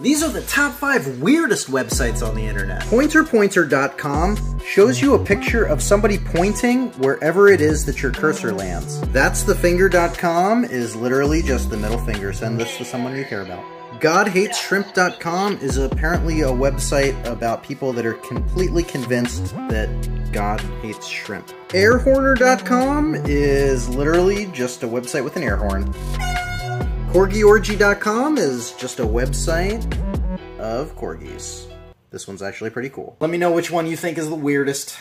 These are the top five weirdest websites on the internet. PointerPointer.com shows you a picture of somebody pointing wherever it is that your cursor lands. ThatsTheFinger.com is literally just the middle finger. Send this to someone you care about. GodHatesShrimp.com is apparently a website about people that are completely convinced that God hates shrimp. Airhorner.com is literally just a website with an air horn. CorgiOrgy.com is just a website of corgis. This one's actually pretty cool. Let me know which one you think is the weirdest.